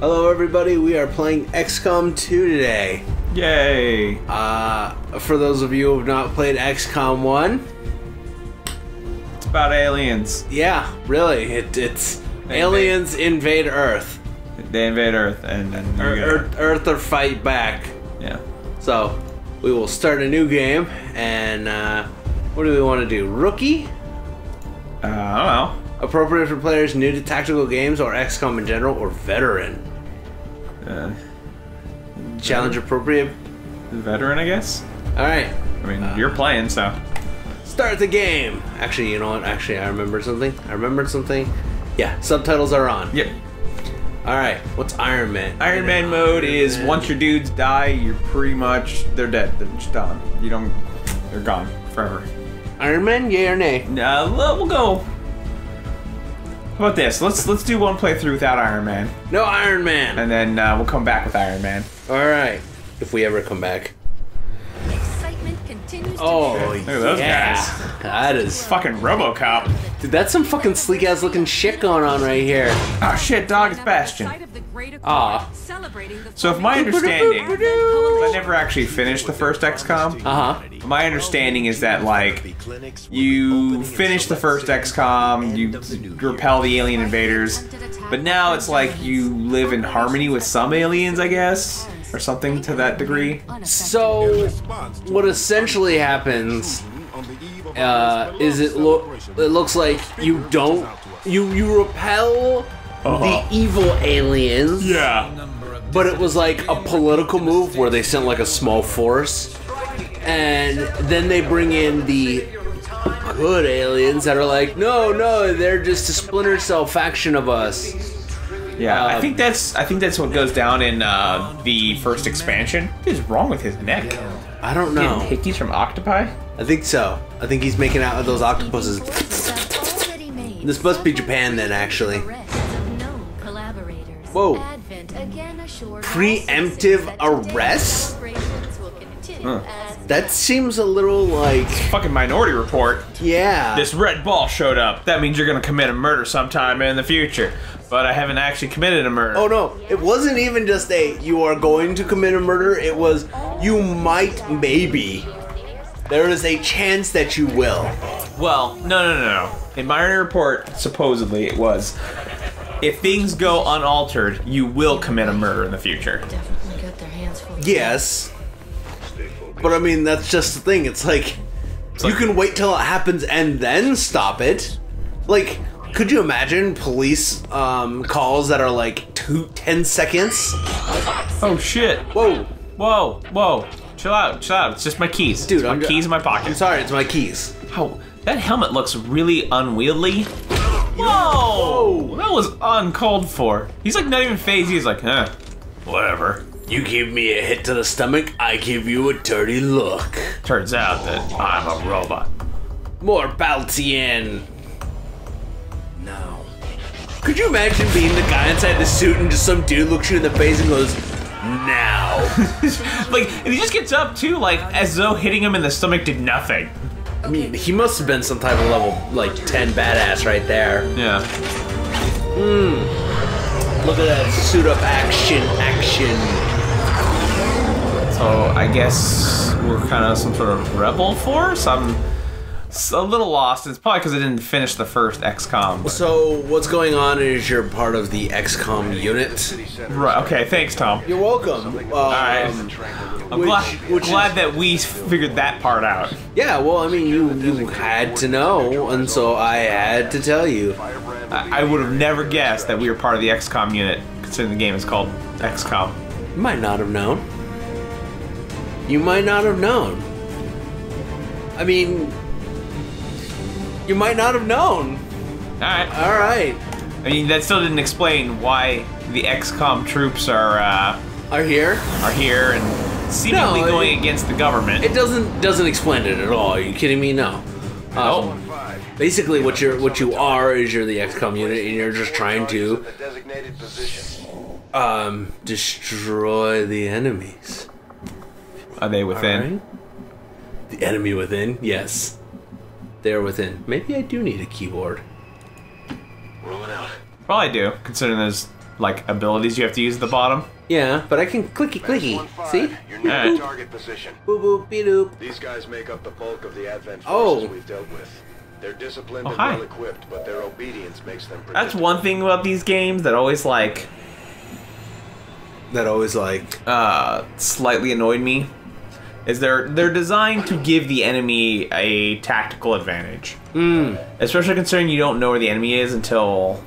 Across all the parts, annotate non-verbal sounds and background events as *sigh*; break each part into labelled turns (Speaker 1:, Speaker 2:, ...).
Speaker 1: Hello, everybody. We are playing XCOM 2 today.
Speaker 2: Yay!
Speaker 1: Uh, for those of you who have not played XCOM 1,
Speaker 2: It's about aliens.
Speaker 1: yeah, really, it, it's
Speaker 2: They
Speaker 1: aliens invade Earth.
Speaker 2: They invade Earth and then you get-
Speaker 1: Earth, Earth or fight back.
Speaker 2: Yeah.
Speaker 1: So, we will start a new game, and uh, what do we want to do? Rookie?
Speaker 2: Uh, I don't
Speaker 1: Appropriate for players new to tactical games or XCOM in general, or veteran?
Speaker 2: Uh,
Speaker 1: Challenge appropriate?
Speaker 2: veteran, I guess.
Speaker 1: Alright,
Speaker 2: I mean, you're playing, so.
Speaker 1: start the game! Actually, you know what? Actually, I remembered something. I remembered something. Yeah, subtitles are on.
Speaker 2: Yep.
Speaker 1: Alright, what's Iron Man?
Speaker 2: Iron Man mode is once your dudes die, you're pretty much they're dead. They're just done. You don't. They're gone forever.
Speaker 1: Iron Man, yay or nay?
Speaker 2: Uh, we'll go. How about this? Let's let's do one playthrough without Iron Man,
Speaker 1: No Iron Man!
Speaker 2: and then uh, we'll come back with Iron Man.
Speaker 1: Alright, if we ever come back.
Speaker 3: Excitement continues to
Speaker 1: Oh,
Speaker 3: build.
Speaker 2: Look at those
Speaker 1: yeah.
Speaker 2: guys.
Speaker 1: That is.
Speaker 2: Fucking RoboCop.
Speaker 1: Dude, that's some fucking sleek ass looking shit going on right here.
Speaker 2: Oh shit, dog, it's Bastion.
Speaker 3: site of the Great Accord,
Speaker 1: Ah.
Speaker 2: So if my understanding, I never actually finished the first XCOM.
Speaker 1: Uh huh.
Speaker 2: My understanding is that like you finish the first XCOM, you repel the alien invaders, but now it's like you live in harmony with some aliens, I guess, or something to that degree.
Speaker 1: So, what essentially happens uh, is it look it looks like you don't you you repel
Speaker 2: Uh-huh.
Speaker 1: the evil aliens.
Speaker 2: Yeah.
Speaker 1: But it was like a political move where they sent like a small force, and then they bring in the good aliens that are like, no, no, they're just a Splinter Cell faction of us.
Speaker 2: Yeah, I
Speaker 1: Um,
Speaker 2: think that's I think that's what goes down in uh, the first expansion. What is wrong with his neck?
Speaker 1: I don't know.
Speaker 2: hickeys from octopi?
Speaker 1: I think so. I think he's making out with those octopuses. This must be Japan then, actually.
Speaker 3: Arrests of known collaborators.
Speaker 1: Whoa.
Speaker 3: Advent again assured
Speaker 1: Preemptive
Speaker 3: arrest? citizens that
Speaker 1: arrests?
Speaker 3: operations will continue as
Speaker 1: That seems a little like,
Speaker 2: Fucking Minority Report.
Speaker 1: yeah.
Speaker 2: This red ball showed up. That means you're gonna commit a murder sometime in the future. But I haven't actually committed a murder.
Speaker 1: Oh no, it wasn't even just a you are going to commit a murder, it was you might maybe. There is a chance that you will.
Speaker 2: Well, no, no, no, no. In Minority Report, supposedly it was. If things go unaltered, you will commit a murder in the future.
Speaker 3: definitely got their hands full.
Speaker 1: Yes. But I mean, that's just the thing. It's like you
Speaker 2: like-
Speaker 1: can wait till it happens and then stop it. Like, could you imagine police um, calls that are like two, 10 seconds?
Speaker 2: Oh shit!
Speaker 1: Whoa,
Speaker 2: Whoa, whoa! Chill out, chill out. It's just my keys.
Speaker 1: Dude,
Speaker 2: my
Speaker 1: I'm-
Speaker 2: keys in my pocket.
Speaker 1: I'm sorry, it's my keys.
Speaker 2: Oh, that helmet looks really unwieldy. Whoa! That was uncalled for. He's like not even fazed. He's like, huh, whatever.
Speaker 1: You give me a hit to the stomach, I give you a dirty look.
Speaker 2: Turns out that I'm a robot.
Speaker 1: More Baltian. No. Could you imagine being the guy inside the suit and just some dude looks you in the face and goes, now? *laughs*
Speaker 2: Like, and he just gets up too, like as though hitting him in the stomach did nothing.
Speaker 1: I mean, he must have been some type of level like 10 badass right there.
Speaker 2: Yeah. Mmm.
Speaker 1: Look at that suit up action, action.
Speaker 2: So I guess we're kind of some sort of rebel force. I'm s- a little lost. It's probably because I didn't finish the first XCOM. but-
Speaker 1: So, what's going on is you're part of the XCOM unit.
Speaker 2: right. Okay. Thanks, Tom.
Speaker 1: You're welcome. Um,
Speaker 2: All right. I'm
Speaker 1: which-
Speaker 2: glad,
Speaker 1: which is-
Speaker 2: that we figured that part out.
Speaker 1: Yeah, well, I mean, you, you had to know, and so I had to tell you.
Speaker 2: I, I would have never guessed that we were part of the XCOM unit, considering the game is called XCOM.
Speaker 1: You might not have known. You might not have known. I mean, you might not have known.
Speaker 2: All right.
Speaker 1: All right.
Speaker 2: I mean, that still didn't explain why the XCOM troops are uh,
Speaker 1: Are here?
Speaker 2: are here and seemingly
Speaker 1: No,
Speaker 2: going
Speaker 1: it-
Speaker 2: against the government.
Speaker 1: It doesn't doesn't explain it at all. Are you kidding me? No.
Speaker 2: oh,
Speaker 1: Um, basically, what you're what you are is you're the XCOM unit, and you're just trying to um destroy the enemies.
Speaker 2: are they within?
Speaker 1: Alright? The enemy within, yes. They're within. Maybe I do need a keyboard.
Speaker 4: Rolling out.
Speaker 2: Probably do, considering there's like abilities you have to use at the bottom.
Speaker 1: Yeah, but I can clicky clicky. See?
Speaker 4: You're new
Speaker 2: Alright.
Speaker 4: target position.
Speaker 1: Boop boop beep doop.
Speaker 4: These guys make up the bulk of the Advent
Speaker 1: Oh.
Speaker 4: we've dealt with. They're disciplined
Speaker 2: Oh,
Speaker 4: and well equipped, but their obedience makes them
Speaker 2: That's one thing about these games that always like
Speaker 1: That always like.
Speaker 2: uh, slightly annoyed me. Is they're they're designed to give the enemy a tactical advantage,
Speaker 1: Mm,
Speaker 2: especially considering you don't know where the enemy is until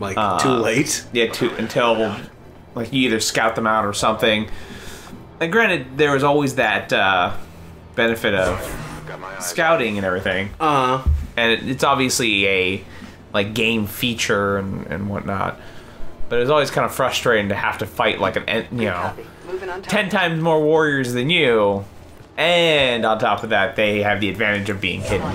Speaker 1: like
Speaker 2: Uh,
Speaker 1: too late.
Speaker 2: yeah to, until like you either scout them out or something. And granted, there was always that uh, benefit of
Speaker 4: Got my eyes
Speaker 2: scouting and everything.
Speaker 1: Uh, huh.
Speaker 2: and it, it's obviously a like game feature and, and whatnot. But it's always kind of frustrating to have to fight like an you know ten times more warriors than you, and on top of that, they have the advantage of being hidden.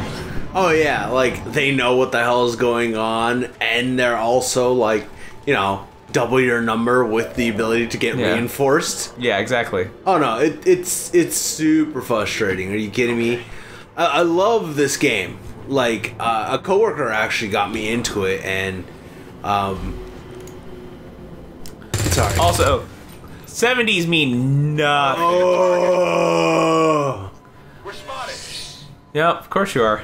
Speaker 1: oh yeah, like they know what the hell is going on, and they're also like, you know, double your number with the ability to get
Speaker 2: Yeah.
Speaker 1: reinforced.
Speaker 2: Yeah, exactly.
Speaker 1: Oh no, it, it's it's super frustrating. Are you kidding me? I, I love this game. Like uh, a coworker actually got me into it, and um, sorry.
Speaker 2: Also, seventies mean nothing.
Speaker 1: Oh,
Speaker 4: We're spotted.
Speaker 2: Yep, of course you are.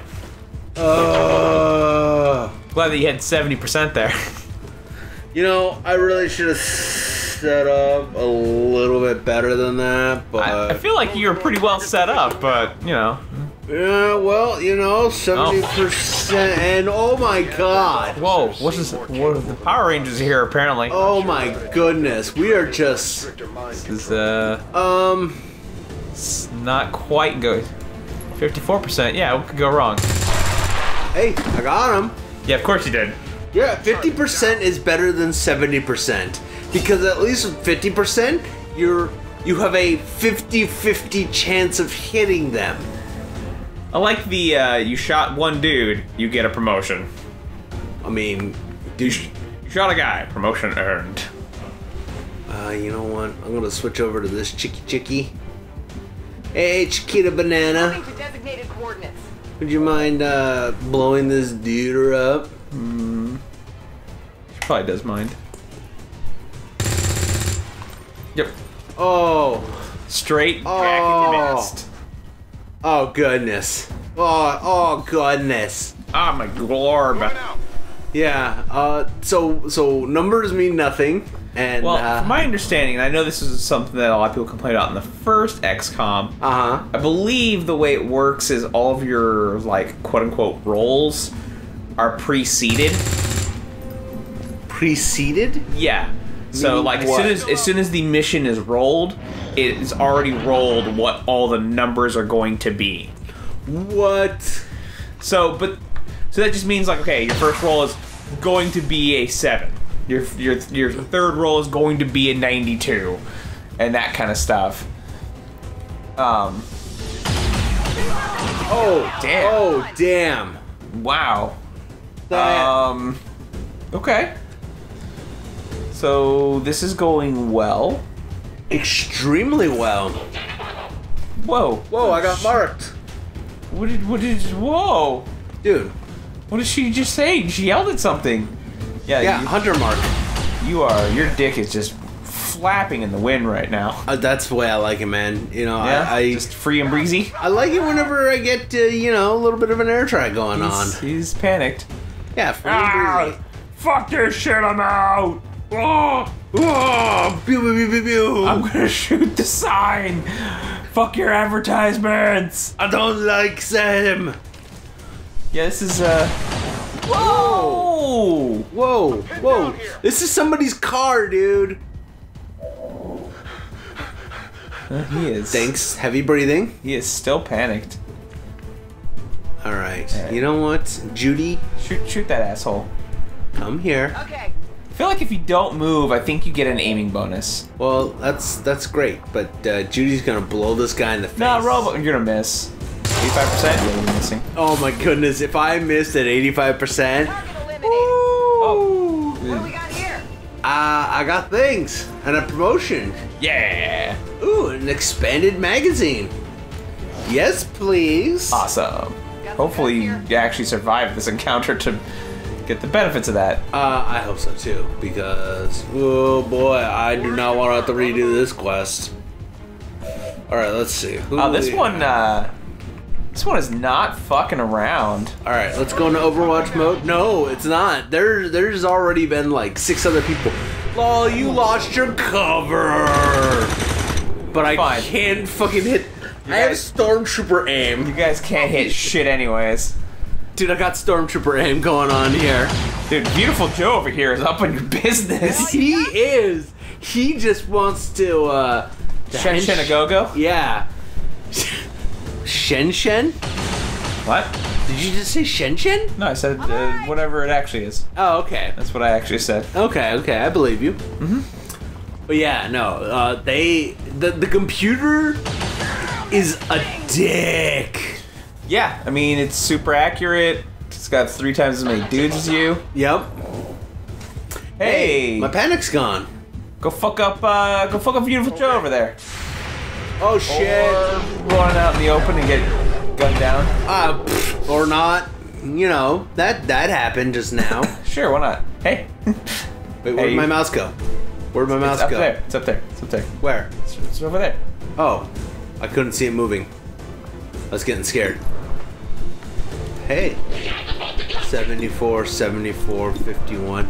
Speaker 1: oh.
Speaker 2: Glad that you had seventy percent there.
Speaker 1: You know, I really should have set up a little bit better than that, but
Speaker 2: I, I feel like you were pretty well set up, but you know.
Speaker 1: Yeah, well, you know, seventy percent, and oh my god.
Speaker 2: Whoa, what's this? What, the Power Rangers are here apparently.
Speaker 1: Oh my goodness, we are just
Speaker 2: This is uh.
Speaker 1: um
Speaker 2: It's not quite good. 54%. Yeah, what could go wrong?
Speaker 1: hey, I got him.
Speaker 2: Yeah, of course you did.
Speaker 1: Yeah, 50% is better than 70% because at least with 50% you're you have a 50-50 chance of hitting them.
Speaker 2: I like the uh, you shot one dude, you get a promotion.
Speaker 1: I mean,
Speaker 2: You, you shot a guy, promotion earned.
Speaker 1: uh, you know what? I'm going to switch over to this chicky chicky. Hey, Chiquita Banana,
Speaker 5: Moving to designated coordinates.
Speaker 1: would you mind uh, blowing this dude up?
Speaker 2: She probably does mind. Yep.
Speaker 1: Oh,
Speaker 2: Straight back
Speaker 1: Oh.
Speaker 2: in the nest.
Speaker 1: Oh goodness. Oh, oh goodness.
Speaker 2: Ah, my glorb.
Speaker 1: Yeah. Uh, so so numbers mean nothing, and
Speaker 2: Well,
Speaker 1: uh,
Speaker 2: from my understanding, and I know this is something that a lot of people complained about in the first XCOM.
Speaker 1: uh huh.
Speaker 2: I believe the way it works is all of your like quote unquote rolls are preceded.
Speaker 1: Preceded.
Speaker 2: Yeah. So like as soon as as soon as the mission is rolled, it's already rolled what all the numbers are going to be.
Speaker 1: What?
Speaker 2: So but so that just means like okay, your first roll is going to be a 7. Your your your third roll is going to be a 92 and that kind of stuff. Um
Speaker 1: Oh
Speaker 2: Damn.
Speaker 1: Oh damn.
Speaker 2: wow.
Speaker 1: That-
Speaker 2: Um. Okay. So this is going well.
Speaker 1: extremely well.
Speaker 2: Whoa.
Speaker 1: Whoa! I got marked,
Speaker 2: What did? What did? Whoa.
Speaker 1: dude.
Speaker 2: What did she just say? She yelled at something. Yeah.
Speaker 1: Yeah,
Speaker 2: You,
Speaker 1: hunter mark.
Speaker 2: you are. Your dick is just flapping in the wind right now.
Speaker 1: Uh, that's the way I like it, man. You know,
Speaker 2: Yeah.
Speaker 1: I I,
Speaker 2: just free and breezy.
Speaker 1: I like it whenever I get uh, you know a little bit of an air track going on.
Speaker 2: He's, he's panicked.
Speaker 1: Yeah, free and breezy.
Speaker 2: Fuck this shit. I'm out. Oh,
Speaker 1: Oh, pew, pew, pew, pew, pew.
Speaker 2: I'm gonna shoot the sign. Fuck your advertisements.
Speaker 1: I don't like them.
Speaker 2: Yeah, this is uh. Whoa!
Speaker 1: Whoa, whoa! This is somebody's car, dude.
Speaker 2: Uh, he is.
Speaker 1: Thanks. Heavy breathing.
Speaker 2: He is still panicked.
Speaker 1: All right.
Speaker 2: Alright.
Speaker 1: You know what, Judy?
Speaker 2: Shoot, shoot that asshole.
Speaker 1: Come here.
Speaker 5: Okay.
Speaker 2: I feel like if you don't move, I think you get an aiming bonus.
Speaker 1: Well, that's that's great, but uh, Judy's gonna blow this guy in the face.
Speaker 2: No, robot, you're gonna miss. 85%? Yeah, you're missing.
Speaker 1: Oh my goodness! If I missed at eighty-five percent, uh,
Speaker 5: Target eliminated.
Speaker 2: Oh!
Speaker 5: What do we got here?
Speaker 1: I got things and a promotion.
Speaker 2: Yeah!
Speaker 1: Ooh, an expanded magazine. Yes, please.
Speaker 2: Awesome. Hopefully you actually survive this encounter to get the benefits of that.
Speaker 1: Uh, I hope so too, because oh boy, I do not want to have to redo this quest. All right, let's see. Who
Speaker 2: Oh, this one, uh, this one is not fucking around.
Speaker 1: All right, let's go into Overwatch mode. No, it's not. There, there's already been like six other people. Lol, you lost your cover. But I
Speaker 2: Fine.
Speaker 1: can't fucking hit. I have
Speaker 2: guys-
Speaker 1: stormtrooper
Speaker 2: You guys can't hit shit anyways.
Speaker 1: Dude. I got stormtrooper aim going on here.
Speaker 2: Dude, beautiful Joe over here is up on your business. *laughs*
Speaker 1: He is. He just wants to. uh
Speaker 2: Shen Shen a go go?
Speaker 1: Yeah. Shen Shen?
Speaker 2: What?
Speaker 1: Did you just say Shen Shen?
Speaker 2: No, I said uh, whatever it actually is.
Speaker 1: Oh, okay.
Speaker 2: That's what I actually said.
Speaker 1: Okay, okay, I believe you. Mm-hmm. But yeah, no, uh, they the the computer is a dick.
Speaker 2: Yeah, I mean it's super accurate. It's got three times as many dudes as you.
Speaker 1: Yep.
Speaker 2: Hey,
Speaker 1: My panic's gone.
Speaker 2: go fuck up, uh, go fuck up beautiful Joe over there.
Speaker 1: Oh shit.
Speaker 2: Or run out in the open and get gunned down.
Speaker 1: Uh, pfft, or not. You know that that happened just now. *laughs*
Speaker 2: Sure, why not? Hey, *laughs*
Speaker 1: Wait, where'd
Speaker 2: Hey.
Speaker 1: my mouse go? Where'd my mouse
Speaker 2: it's up
Speaker 1: go?
Speaker 2: there. It's up there. It's up there.
Speaker 1: Where?
Speaker 2: It's, it's over there.
Speaker 1: Oh, I couldn't see it moving. I was getting scared. Hey. 74, 74, 51.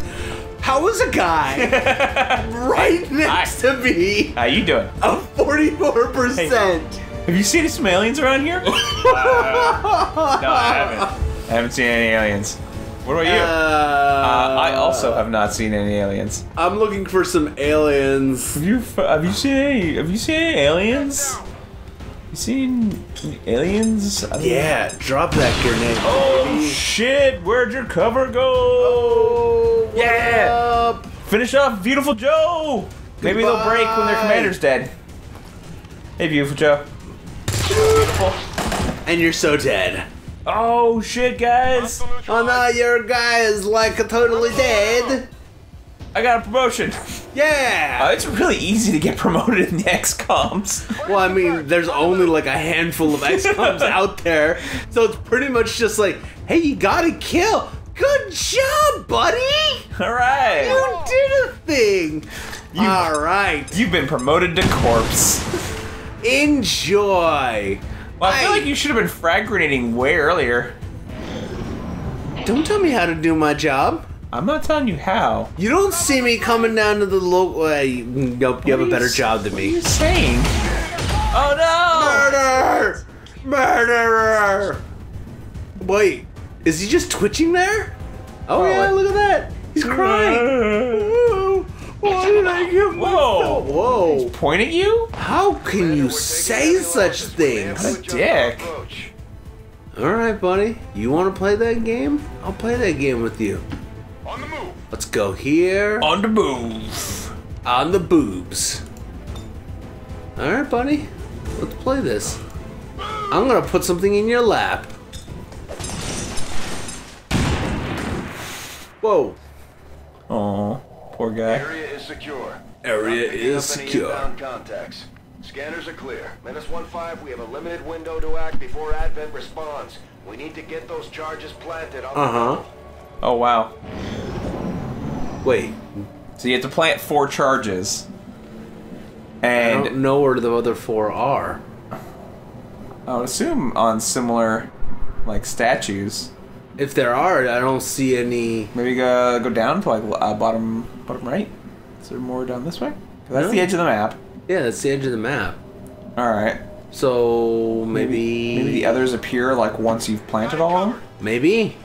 Speaker 1: How was a guy *laughs* right next to me
Speaker 2: How you doing?
Speaker 1: of 44%?
Speaker 2: Have you seen some aliens around here? *laughs* no, I haven't. I haven't seen any aliens. What about you?
Speaker 1: Uh,
Speaker 2: Uh, I also have not seen any aliens.
Speaker 1: I'm looking for some aliens.
Speaker 2: Have you have you seen any have you seen any aliens? You seen aliens? I don't know.
Speaker 1: Yeah, drop that grenade.
Speaker 2: Oh shit! Where'd your cover go?
Speaker 1: Oh,
Speaker 2: Yeah.
Speaker 1: up?
Speaker 2: Finish off, beautiful Joe. Maybe they'll break when their commander's dead. Hey, beautiful Joe. Beautiful.
Speaker 1: And you're so dead.
Speaker 2: Oh shit, guys!
Speaker 1: Oh no, your guy is like totally dead.
Speaker 2: I got a promotion. *laughs*
Speaker 1: Yeah.
Speaker 2: Uh, it's really easy to get promoted in the *laughs* XComs.
Speaker 1: Well, I mean, there's only like a handful of XComs *laughs* out there, so it's pretty much just like, hey, you got a kill. Good job, buddy.
Speaker 2: All right.
Speaker 1: You did a thing. All right.
Speaker 2: You've been promoted to corpse.
Speaker 1: Enjoy.
Speaker 2: Well, I feel like you should have been frag grenading way earlier.
Speaker 1: Don't tell me how to do my job.
Speaker 2: I'm not telling you how.
Speaker 1: You don't see me coming down to the local. Uh, you- nope, you have a better
Speaker 2: you-
Speaker 1: job than me.
Speaker 2: What are you
Speaker 1: me.
Speaker 2: saying? Oh no!
Speaker 1: Murder! Murderer! Wait, is he just twitching there? Oh
Speaker 2: Probably.
Speaker 1: yeah, look at that. He's crying. Whoa, Why did I get
Speaker 2: Whoa.
Speaker 1: Whoa!
Speaker 2: Point at you?
Speaker 1: How can you say such things?
Speaker 2: What a dick.
Speaker 1: All right, buddy. You want to play that game? I'll play that game with you.
Speaker 4: On the move.
Speaker 1: Let's go here
Speaker 2: On the move.
Speaker 1: on the boobs. All right, buddy. Let's play this. I'm gonna put something in your lap. Whoa.
Speaker 2: Oh, poor guy.
Speaker 4: Area is secure.
Speaker 1: Area is secure.
Speaker 4: inbound contacts. Scanners are clear. Menace 1-5, we have a limited window to act before Advent responds. We need to get those charges planted on
Speaker 1: Uh huh.
Speaker 2: Oh wow.
Speaker 1: Wait.
Speaker 2: So you have to plant four charges.
Speaker 1: I
Speaker 2: And
Speaker 1: don't know where the other four are.
Speaker 2: I would assume on similar like statues.
Speaker 1: If there are, I don't see any.
Speaker 2: Maybe go go down to like uh, bottom bottom right. Is there more down this way? That's
Speaker 1: No.
Speaker 2: the edge of the map.
Speaker 1: Yeah, that's the edge of the map.
Speaker 2: All right.
Speaker 1: So maybe.
Speaker 2: maybe the others appear like once you've planted all of them.
Speaker 1: Maybe.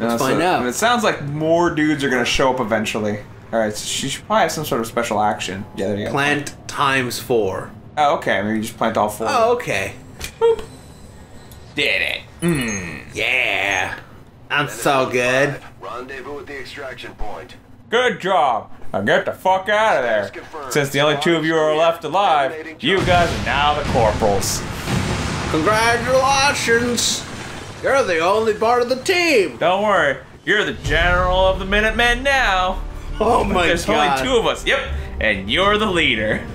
Speaker 2: Let's
Speaker 1: find out.
Speaker 2: And it sounds like more dudes are gonna show up eventually. All right, so she should probably have some sort of special action. Yeah, there you go.
Speaker 1: Plant times four.
Speaker 2: Oh, okay. Maybe you just plant all four.
Speaker 1: Oh, okay. Boop.
Speaker 2: did it. Hmm.
Speaker 1: Yeah. I'm so good.
Speaker 4: Rendezvous at the extraction point.
Speaker 2: Good job. Now get the fuck out of there. Since the only two of you are left alive, you guys are now the corporals.
Speaker 1: Congratulations. You're the only part of the team.
Speaker 2: Don't worry, you're the general of the Minutemen now.
Speaker 1: Oh my
Speaker 2: There's
Speaker 1: god.
Speaker 2: There's only two of us. Yep, and you're the leader.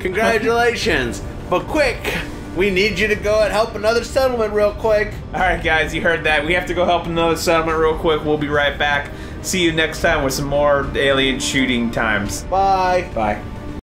Speaker 1: Congratulations. but quick, we need you to go and help another settlement real quick.
Speaker 2: All right, guys, you heard that. We have to go help another settlement real quick. We'll be right back. See you next time with some more alien shooting times.
Speaker 1: Bye.
Speaker 2: Bye.